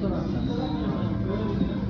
ことなんだ。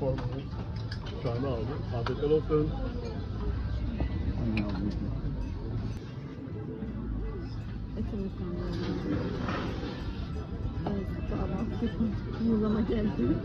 Tamam formayı çayını aldım. Afiyetler olsun. Evet, kahvaltı. Muğlama geldi.